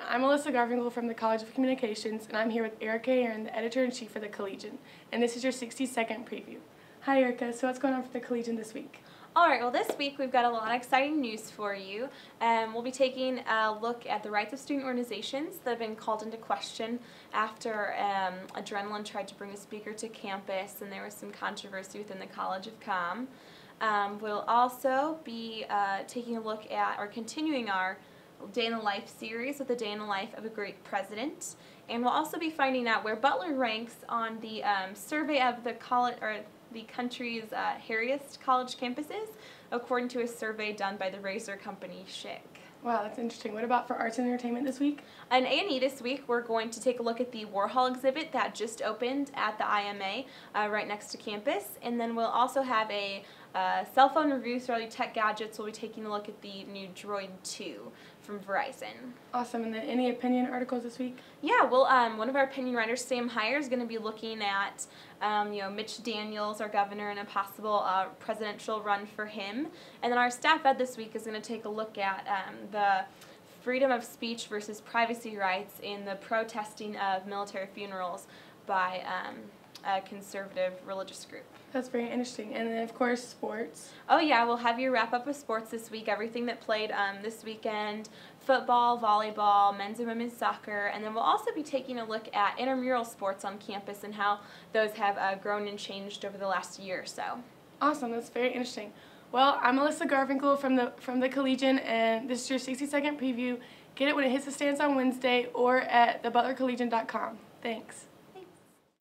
everyone. I'm Alyssa Garfinkel from the College of Communications, and I'm here with Erica Aaron, the editor-in-chief for the Collegian. And this is your 60-second preview. Hi, Erica. So what's going on for the Collegian this week? All right, well, this week we've got a lot of exciting news for you. Um, we'll be taking a look at the rights of student organizations that have been called into question after um, Adrenaline tried to bring a speaker to campus and there was some controversy within the College of Com. Um, we'll also be uh, taking a look at or continuing our Day in the Life series with the Day in the Life of a Great President. And we'll also be finding out where Butler ranks on the um, survey of the college or the country's uh, hairiest college campuses, according to a survey done by the razor company Schick. Wow, that's interesting. What about for arts and entertainment this week? On A&E this week, we're going to take a look at the Warhol exhibit that just opened at the IMA uh, right next to campus. And then we'll also have a uh, cell phone reviews so all tech gadgets. We'll be taking a look at the new Droid 2 from Verizon. Awesome. And then any opinion articles this week? Yeah, well, um, one of our opinion writers, Sam Heyer, is going to be looking at, um, you know, Mitch Daniels, our governor, and a possible uh, presidential run for him. And then our staff ed this week is going to take a look at um, the freedom of speech versus privacy rights in the protesting of military funerals by um, a conservative religious group. That's very interesting. And then, of course, sports. Oh, yeah, we'll have your wrap up of sports this week, everything that played um, this weekend football, volleyball, men's and women's soccer, and then we'll also be taking a look at intramural sports on campus and how those have uh, grown and changed over the last year or so. Awesome, that's very interesting. Well, I'm Alyssa Garfinkel from the from the Collegian, and this is your 60 second preview. Get it when it hits the stands on Wednesday or at thebutlercollegian.com. Thanks.